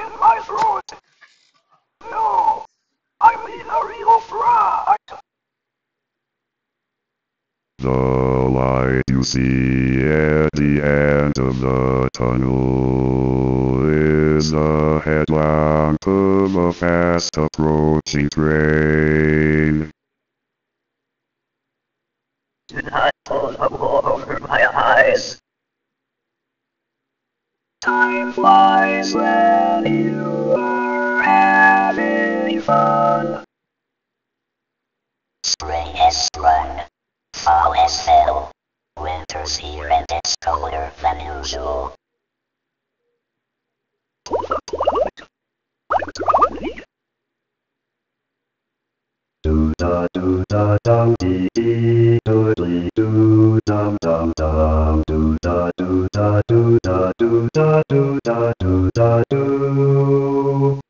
in my throat. No, I need a real bright. The light you see at the end of the tunnel is the headlamp of a fast approaching train. Pull the wool over my eyes. Time flies when Spring has sprung. Fall has fell. Winter's here and it's colder than usual. Pull the plug. I'm drowning. Do da do da dum dee dee doodly doo dum dum dum do da do da do da do da do da do da do.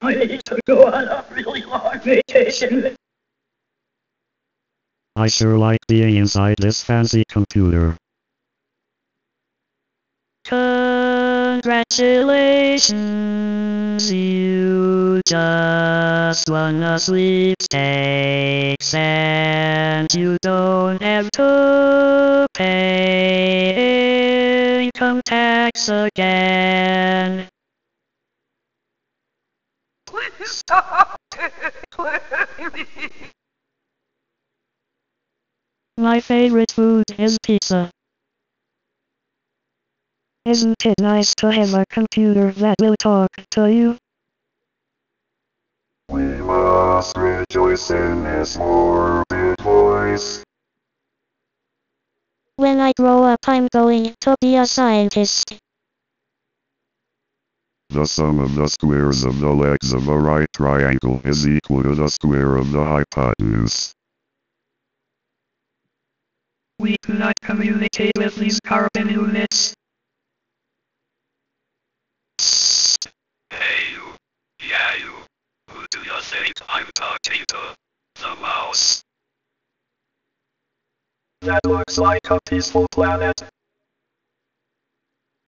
I need to go on a really long vacation. I sure like being inside this fancy computer. Congratulations, you just won a sweepstakes and you don't have to pay income tax again. Please stop tickling me. My favorite food is pizza. Isn't it nice to have a computer that will talk to you? We must rejoice in his morbid voice. When I grow up, I'm going to be a scientist. The sum of the squares of the legs of a right triangle is equal to the square of the hypotenuse. We cannot communicate with these carbon units. Hey you, yeah you, who do you think I'm talking to? The mouse. That looks like a peaceful planet.